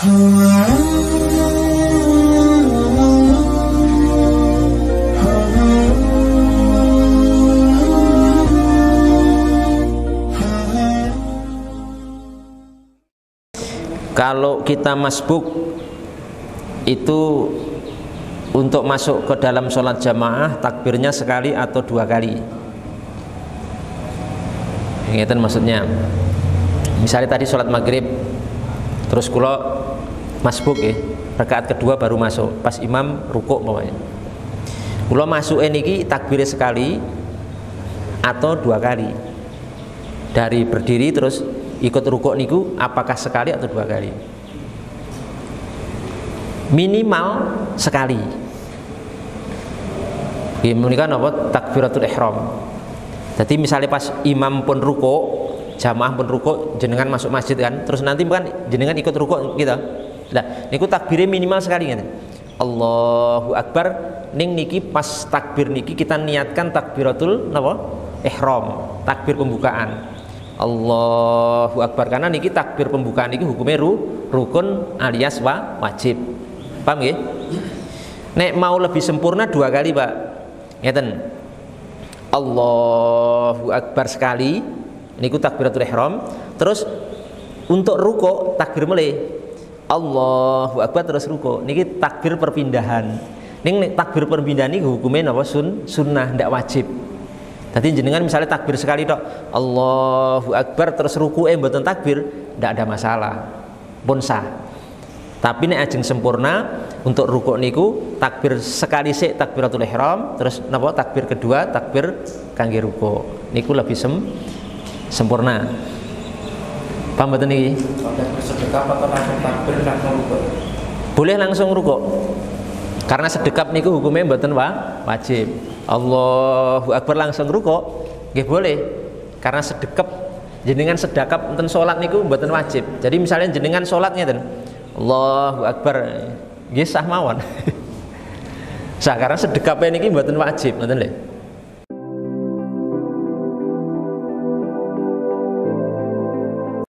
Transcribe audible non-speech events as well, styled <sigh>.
Kalau kita masbuk itu untuk masuk ke dalam sholat jamaah takbirnya sekali atau dua kali. Ingatan maksudnya. Misalnya tadi sholat maghrib, terus kulo masbuk ya, rakaat kedua baru masuk, pas imam rukuk pokoknya. Kulo masuk ini takbirnya sekali atau dua kali. Dari berdiri terus ikut rukuk niku apakah sekali atau dua kali? Minimal sekali. Ini kan apa takbiratul ihram. Jadi misalnya pas imam pun rukuk jamaah pun rukuk jenengan masuk masjid kan terus nanti kan jenengan ikut rukuk gitu nah niku takbirnya minimal sekali kan Allahu Akbar. Ning niki pas takbir niki kita niatkan takbiratul napa? Ihram takbir pembukaan. Allahu Akbar. Karena niki takbir pembukaan niki hukumnya ru, rukun alias wa, wajib. Paham ya? nek mau lebih sempurna dua kali pak. Ngeten. Allahu Akbar sekali niku takbiratul ihram. Terus untuk ruko takbir mulai Allahu Akbar terus ruko niki takbir perpindahan. Ning takbir perpindahan ini hukumnya apa? Sun sunnah ndak wajib. Tadi jenengan misalnya takbir sekali dok Allahu Akbar terus ruku eh mboten takbir tidak ada masalah. Pun sah. Tapi nek ajeng sempurna untuk ruku niku takbir sekali sik takbiratul ihram terus napa? Takbir kedua takbir kangge ruku niku lebih sem sempurna paham mboten niki boleh langsung ruku karena sedekap niku hukumnya mboten wa wajib. Allahu Akbar langsung ruko nggih boleh. Karena sedekap jenengan sedekap enten salat niku mboten wajib. Jadi misalnya jenengan salat ngeten Allahu Akbar. Nggih sah mawon. <laughs> Sah karena sedekapnya niki mboten wajib ngoten lho